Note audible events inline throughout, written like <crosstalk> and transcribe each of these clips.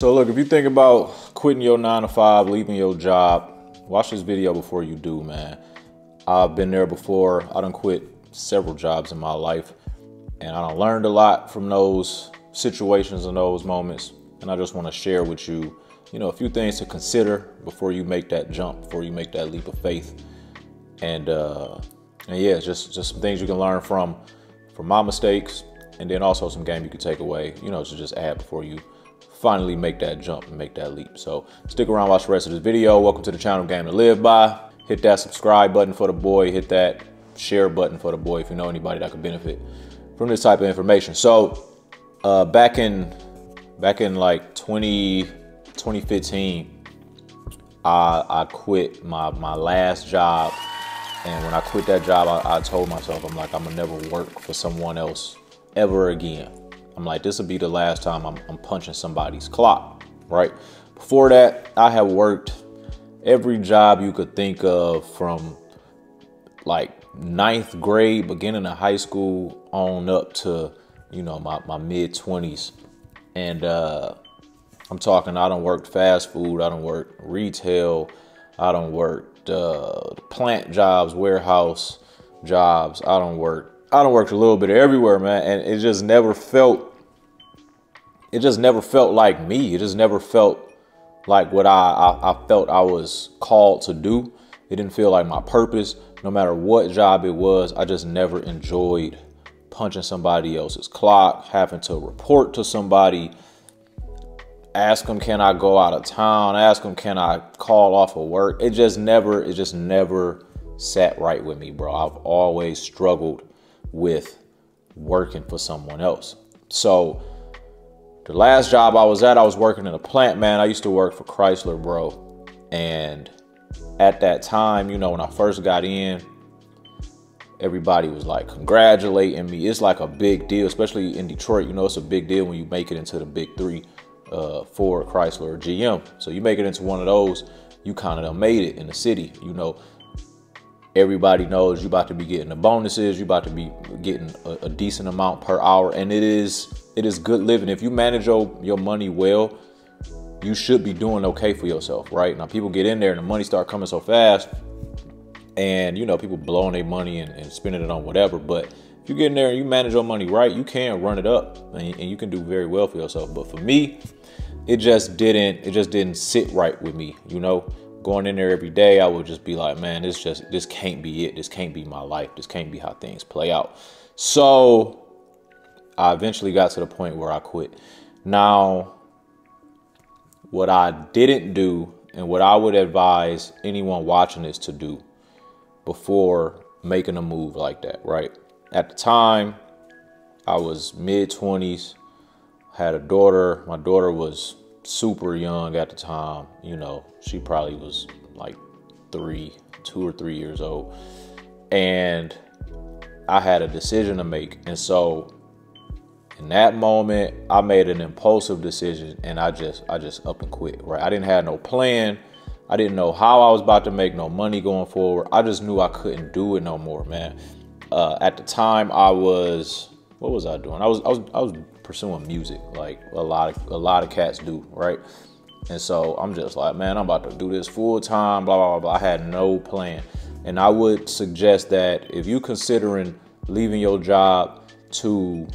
So look, if you think about quitting your nine to five, leaving your job, watch this video before you do, man. I've been there before. I done quit several jobs in my life and I done learned a lot from those situations and those moments. And I just want to share with you, you know, a few things to consider before you make that jump, before you make that leap of faith. And uh and yeah, just just some things you can learn from from my mistakes and then also some game you can take away, you know, to just add before you finally make that jump and make that leap. So stick around, watch the rest of this video. Welcome to the channel Game to Live By. Hit that subscribe button for the boy. Hit that share button for the boy if you know anybody that could benefit from this type of information. So uh, back in back in like 20, 2015, I, I quit my, my last job. And when I quit that job, I, I told myself, I'm like, I'm gonna never work for someone else ever again. I'm like, this will be the last time I'm, I'm punching somebody's clock, right? Before that, I have worked every job you could think of from like ninth grade, beginning of high school, on up to, you know, my, my mid 20s. And uh, I'm talking, I don't work fast food, I don't work retail, I don't work uh, plant jobs, warehouse jobs, I don't work I don't work a little bit everywhere, man, and it just never felt it just never felt like me. It just never felt like what I, I, I, felt I was called to do. It didn't feel like my purpose. No matter what job it was, I just never enjoyed punching somebody else's clock, having to report to somebody, ask them, can I go out of town? Ask them, can I call off of work? It just never, it just never sat right with me, bro. I've always struggled with working for someone else. So, the last job I was at, I was working in a plant, man. I used to work for Chrysler, bro. And at that time, you know, when I first got in, everybody was like congratulating me. It's like a big deal, especially in Detroit. You know, it's a big deal when you make it into the big three, uh, Ford, Chrysler, or GM. So you make it into one of those, you kind of made it in the city. You know, everybody knows you about to be getting the bonuses. You about to be getting a, a decent amount per hour, and it is it is good living. If you manage your, your money well, you should be doing okay for yourself, right? Now people get in there and the money start coming so fast and you know, people blowing their money and, and spending it on whatever. But if you get in there and you manage your money right, you can run it up and, and you can do very well for yourself. But for me, it just didn't, it just didn't sit right with me, you know? Going in there every day, I would just be like, man, this just this can't be it. This can't be my life. This can't be how things play out. So I eventually got to the point where I quit. Now, what I didn't do and what I would advise anyone watching this to do before making a move like that, right? At the time, I was mid 20s, had a daughter. My daughter was super young at the time. You know, she probably was like three, two or three years old. And I had a decision to make. And so in that moment i made an impulsive decision and i just i just up and quit right i didn't have no plan i didn't know how i was about to make no money going forward i just knew i couldn't do it no more man uh, at the time i was what was i doing i was i was i was pursuing music like a lot of a lot of cats do right and so i'm just like man i'm about to do this full time blah blah blah, i had no plan and i would suggest that if you're considering leaving your job to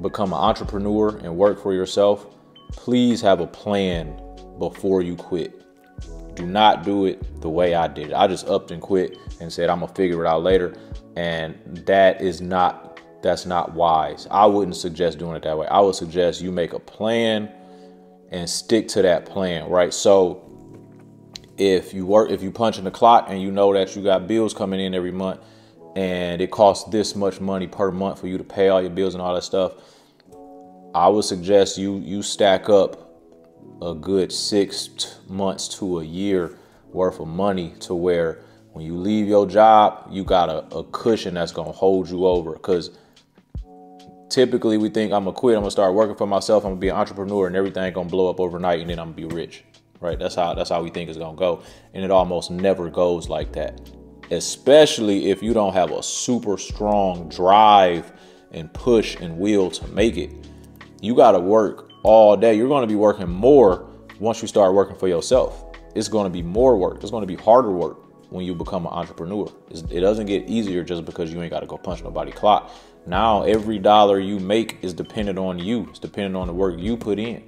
become an entrepreneur and work for yourself, please have a plan before you quit. Do not do it the way I did. I just upped and quit and said I'm gonna figure it out later. And that is not that's not wise. I wouldn't suggest doing it that way. I would suggest you make a plan and stick to that plan, right? So if you work if you punch in the clock and you know that you got bills coming in every month and it costs this much money per month for you to pay all your bills and all that stuff, I would suggest you you stack up a good six months to a year worth of money to where when you leave your job, you got a, a cushion that's gonna hold you over. Because typically we think I'm gonna quit, I'm gonna start working for myself, I'm gonna be an entrepreneur, and everything gonna blow up overnight, and then I'm gonna be rich. Right? That's how that's how we think it's gonna go, and it almost never goes like that especially if you don't have a super strong drive and push and will to make it. You got to work all day. You're to be working more once you start working for yourself. It's to be more work. It's to be harder work when you become an entrepreneur. it doesn't get easier just because you ain't got to go punch nobody clock. Now every dollar you make is dependent on you. It's dependent on the work you put in.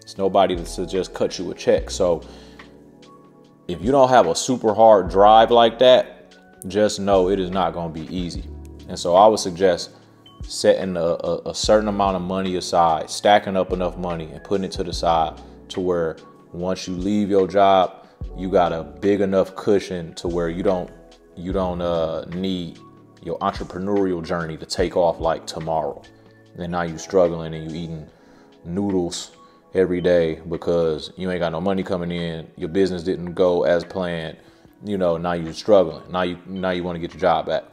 It's nobody to just cut you a check. So if you don't have a super hard drive like that, just know it is not going to be easy. And so I would suggest setting a, a, a, certain amount of money aside, stacking up enough money and putting it to the side to where once you leave your job, you got a big enough cushion to where you don't you don't uh, need your entrepreneurial journey to take off like tomorrow. And now you're struggling and you're eating noodles every day because you ain't got no money coming in. Your business didn't go as planned. You know, now you're struggling. Now you now you want to get your job back.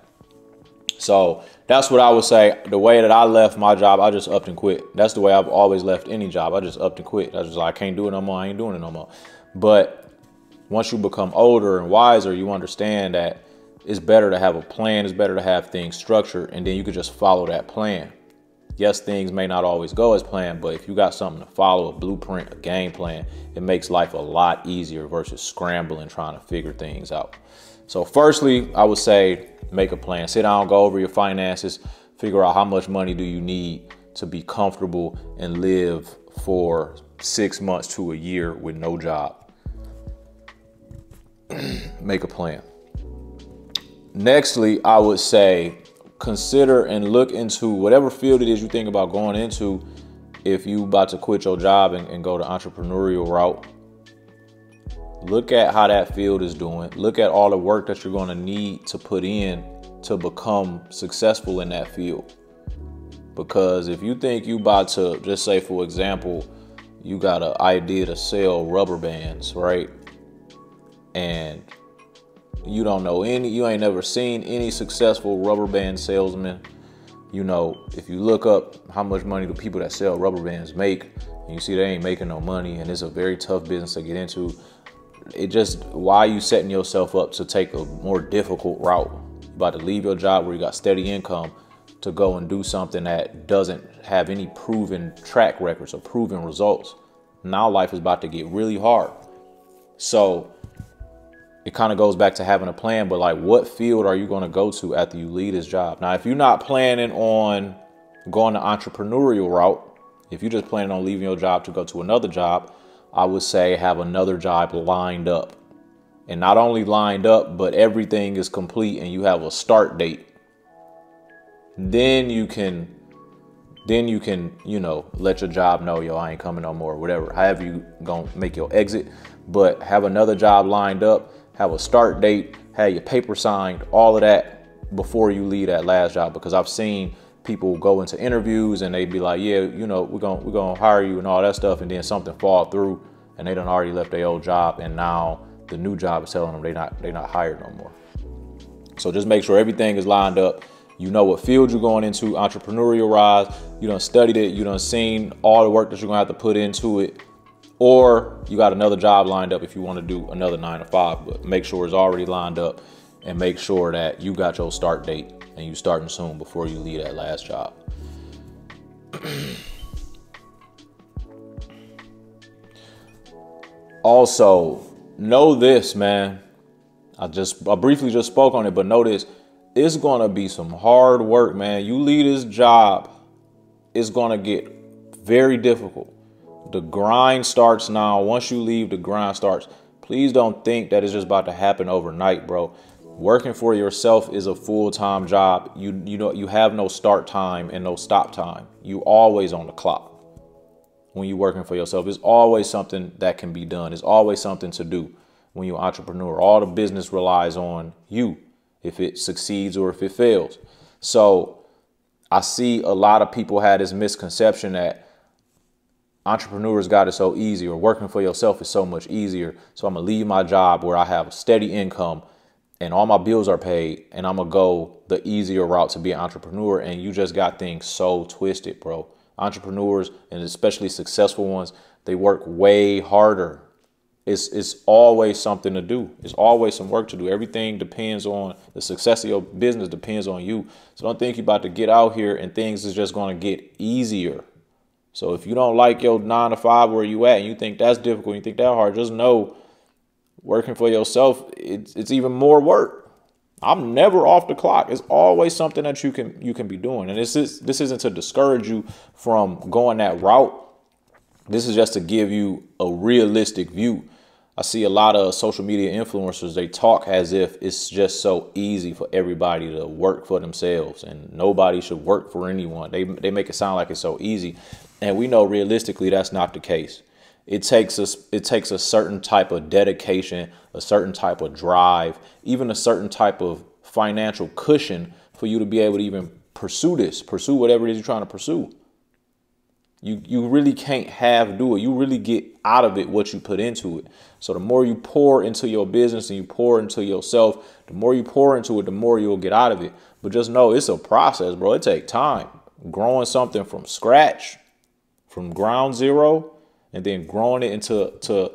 So that's what I would say. The way that I left my job, I just upped and quit. That's the way I've always left any job. I just upped and quit. I just like, I can't do it no more. I ain't doing it no more. But once you become older and wiser, you understand that it's better to have a plan. It's better to have things structured, and then you could just follow that plan. Yes, things may not always go as planned, but if you got something to follow, a blueprint, a game plan, it makes life a lot easier versus scrambling trying to figure things out. So, firstly, I would say make a plan. Sit down, go over your finances, figure out how much money do you need to be comfortable and live for six months to a year with no job. <clears throat> make a plan. Nextly, I would say consider and look into whatever field it is you think about going into. If you about to quit your job and, and go the entrepreneurial route, look at how that field is doing. Look at all the work that you're going to need to put in to become successful in that field. Because if you think you about to just say, for example, you got an idea to sell rubber bands, right? And you don't know any, you ain't never seen any successful rubber band salesman. You know, if you look up how much money the people that sell rubber bands make, and you see they ain't making no money, and it's a very tough business to get into. It just why are you setting yourself up to take a more difficult route? You about to leave your job where you got steady income to go and do something that doesn't have any proven track records or proven results. Now life is about to get really hard. So it kind of goes back to having a plan, but like what field are you going to go to after you leave this job? Now, if you're not planning on going the entrepreneurial route, if you're just planning on leaving your job to go to another job, I would say have another job lined up. And not only lined up, but everything is complete and you have a start date. Then you can then you can, you know, let your job know, yo, I ain't coming no more, whatever. However you gonna make your exit, but have another job lined up have a start date, have your paper signed, all of that before you leave that last job. Because I've seen people go into interviews and they'd be like, yeah, you know, we're gonna we're gonna hire you and all that stuff, and then something fall through, and they done already left their old job, and now the new job is telling them they not they not hired no more. So just make sure everything is lined up. You know what field you're going into, entrepreneurial rise. You done studied it. You done seen all the work that you're gonna have to put into it or you got another job lined up if you want to do another nine to five, but make sure it's already lined up and make sure that you got your start date and you starting soon before you leave that last job. <clears throat> also, know this, man. I just I briefly just spoke on it, but notice it's gonna be some hard work, man. You leave this job, it's gonna get very difficult the grind starts now. Once you leave, the grind starts. Please don't think that it's just about to happen overnight, bro. Working for yourself is a full-time job. You you know you have no start time and no stop time. You always on the clock. When you're working for yourself, it's always something that can be done. It's always something to do when you're an entrepreneur. All the business relies on you if it succeeds or if it fails. So I see a lot of people had this misconception that entrepreneurs got it so easy or working for yourself is so much easier. So I'm gonna leave my job where I have a steady income and all my bills are paid and I'm gonna go the easier route to be an entrepreneur. And you just got things so twisted, bro. Entrepreneurs and especially successful ones, they work way harder. It's, it's always something to do. It's always some work to do. Everything depends on the success of your business depends on you. So don't think you're about to get out here and things is just going to get easier So if you don't like your nine to five where you at and you think that's difficult, you think that hard, just know working for yourself, it's it's even more work. I'm never off the clock. It's always something that you can you can be doing. And this is this isn't to discourage you from going that route. This is just to give you a realistic view. I see a lot of social media influencers, they talk as if it's just so easy for everybody to work for themselves and nobody should work for anyone. They, they make it sound like it's so easy. And we know realistically that's not the case. It takes us it takes a certain type of dedication, a certain type of drive, even a certain type of financial cushion for you to be able to even pursue this, pursue whatever it is you're trying to pursue. You you really can't have do it. You really get out of it what you put into it. So the more you pour into your business and you pour into yourself, the more you pour into it, the more you'll get out of it. But just know it's a process, bro. It takes time. Growing something from scratch, from ground zero, and then growing it into to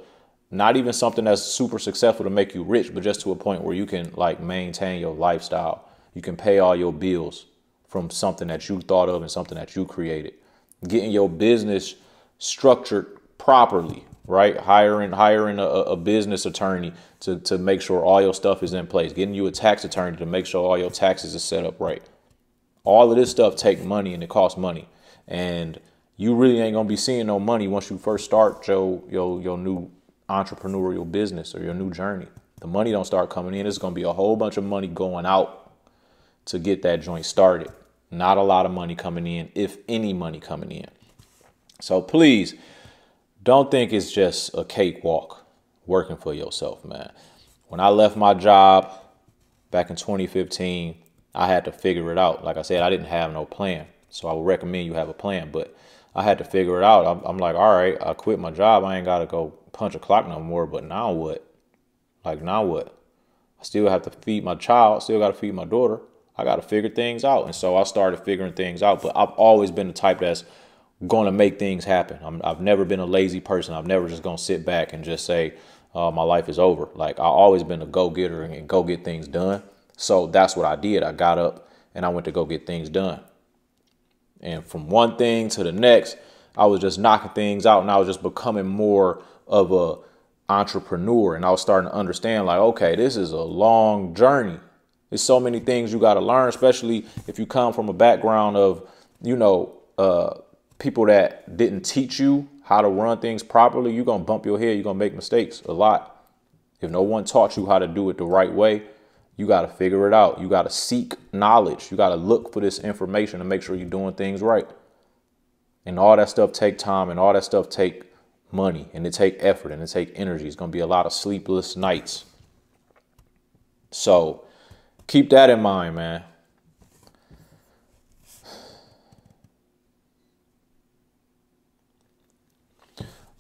not even something that's super successful to make you rich, but just to a point where you can like maintain your lifestyle. You can pay all your bills from something that you thought of and something that you created getting your business structured properly, right? Hiring hiring a, a, business attorney to, to make sure all your stuff is in place, getting you a tax attorney to make sure all your taxes are set up right. All of this stuff take money and it costs money. And you really ain't gonna be seeing no money once you first start your your your new entrepreneurial business or your new journey. The money don't start coming in. It's gonna be a whole bunch of money going out to get that joint started. Not a lot of money coming in, if any money coming in. So please don't think it's just a cakewalk working for yourself, man. When I left my job back in 2015, I had to figure it out. Like I said, I didn't have no plan. So I would recommend you have a plan, but I had to figure it out. I'm, I'm like, all right, I quit my job. I ain't got to go punch a clock no more, but now what? Like, now what? I still have to feed my child, still got to feed my daughter. I got to figure things out. And so I started figuring things out. But I've always been the type that's going to make things happen. i have never been a lazy person. I've never just going to sit back and just say, uh, my life is over. Like I've always been a go getter and go get things done. So that's what I did. I got up and I went to go get things done. And from one thing to the next, I was just knocking things out and I was just becoming more of a entrepreneur and I was starting to understand like, okay, this is a long journey. There's so many things you got to learn, especially if you come from a background of, you know, uh, people that didn't teach you how to run things properly. You're going to bump your head. You're going to make mistakes a lot. If no one taught you how to do it the right way, you got to figure it out. You got to seek knowledge. You got to look for this information to make sure you're doing things right. And all that stuff take time and all that stuff take money and it take effort and it take energy. It's going to be a lot of sleepless nights. So, keep that in mind, man.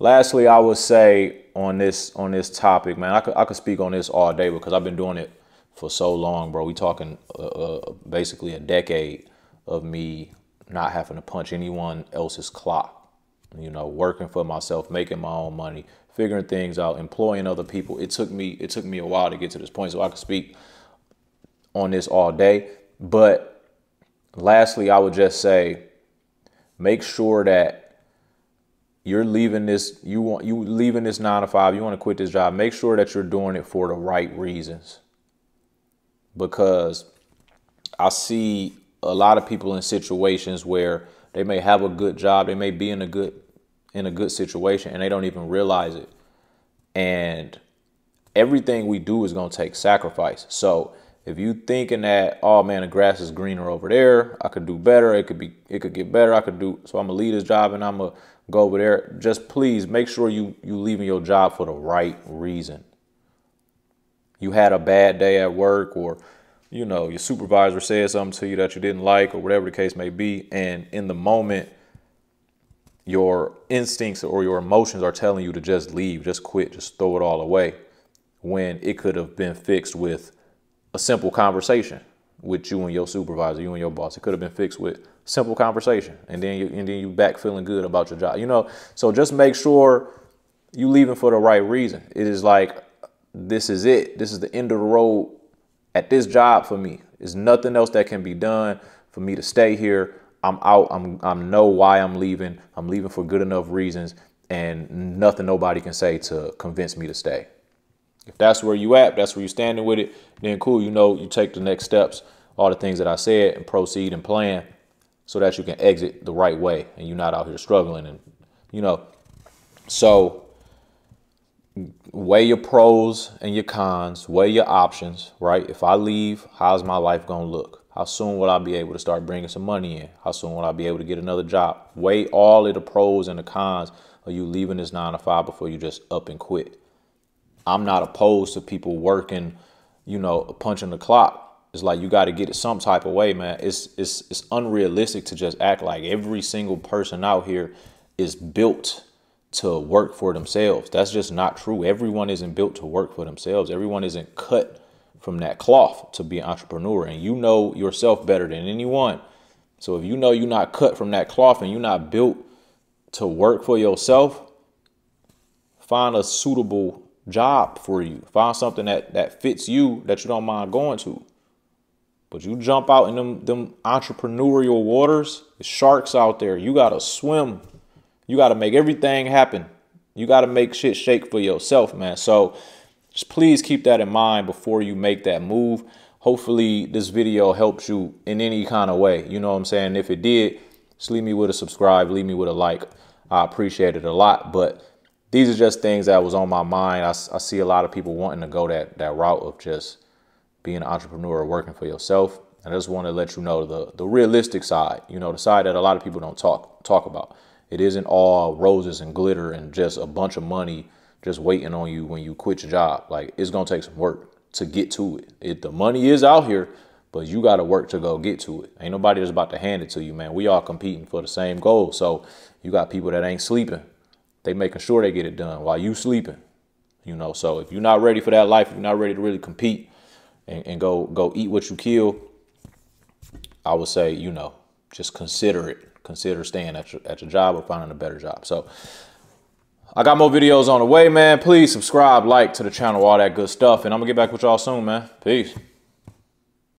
Lastly, I would say on this on this topic, man, I could I could speak on this all day because I've been doing it for so long, bro. We talking uh, uh, basically a decade of me not having to punch anyone else's clock. You know, working for myself, making my own money, figuring things out, employing other people. It took me it took me a while to get to this point, so I could speak on this all day. But lastly, I would just say make sure that you're leaving this you want you leaving this 9 to 5, you want to quit this job, make sure that you're doing it for the right reasons. Because I see a lot of people in situations where they may have a good job, they may be in a good in a good situation and they don't even realize it. And everything we do is going to take sacrifice. So if you thinking that, oh man, the grass is greener over there, I could do better. It could be, it could get better. I could do. So I'm gonna leave this job and I'm gonna go over there. Just please make sure you you leaving your job for the right reason. You had a bad day at work, or you know your supervisor said something to you that you didn't like, or whatever the case may be, and in the moment your instincts or your emotions are telling you to just leave, just quit, just throw it all away when it could have been fixed with a simple conversation with you and your supervisor, you and your boss. It could have been fixed with simple conversation, and then you and then you back feeling good about your job. You know, so just make sure you leaving for the right reason. It is like this is it. This is the end of the road at this job for me. There's nothing else that can be done for me to stay here. I'm out. I'm I'm know why I'm leaving. I'm leaving for good enough reasons, and nothing nobody can say to convince me to stay. If that's where you at, that's where you're standing with it, then cool. You know, you take the next steps, all the things that I said, and proceed and plan so that you can exit the right way and you're not out here struggling and you know. So weigh your pros and your cons, weigh your options, right? If I leave, how's my life going to look? How soon will I be able to start bringing some money in? How soon will I be able to get another job? Weigh all of the pros and the cons of you leaving this nine to five before you just up and quit. I'm not opposed to people working, you know, punching the clock. It's like you got to get it some type of way, man. It's it's it's unrealistic to just act like every single person out here is built to work for themselves. That's just not true. Everyone isn't built to work for themselves. Everyone isn't cut from that cloth to be an entrepreneur. And you know yourself better than anyone. So if you know you're not cut from that cloth and you're not built to work for yourself, find a suitable job for you. Find something that that fits you that you don't mind going to. But you jump out in them them entrepreneurial waters, the sharks out there. You gotta swim you got to make everything happen. You got to make shit shake for yourself, man. So just please keep that in mind before you make that move. Hopefully this video helps you in any kind of way. You know what I'm saying? If it did, just leave me with a subscribe, leave me with a like. I appreciate it a lot. But these are just things that was on my mind. I, I see a lot of people wanting to go that, that route of just being an entrepreneur, or working for yourself. I just want to let you know the, the realistic side, you know, the side that a lot of people don't talk talk about. It isn't all roses and glitter and just a bunch of money just waiting on you when you quit your job. Like it's gonna take some work to get to it. it the money is out here, but you gotta work to go get to it. Ain't nobody that's about to hand it to you, man. We all competing for the same goal. So you got people that ain't sleeping. They making sure they get it done while you sleeping. You know, so if you're not ready for that life, if you're not ready to really compete and, and go go eat what you kill, I would say, you know, just consider it consider staying at your, at your job or finding a better job. So I got more videos on the way, man. Please subscribe, like to the channel, all that good stuff. And I'm going to get back with y'all soon, man. Peace.